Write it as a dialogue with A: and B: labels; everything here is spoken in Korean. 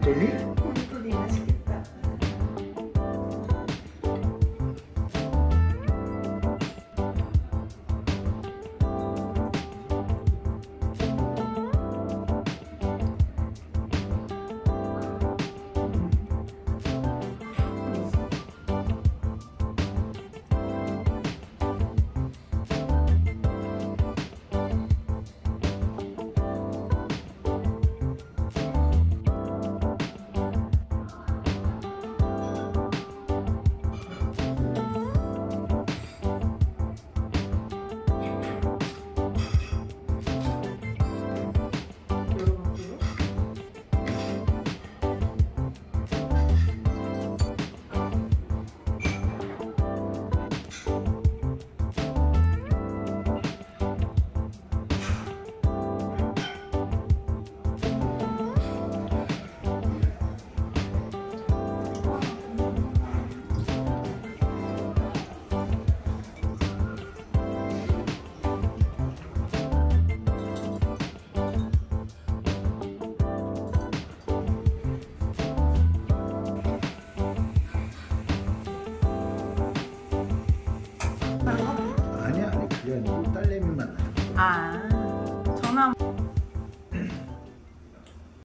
A: completely
B: 아 전화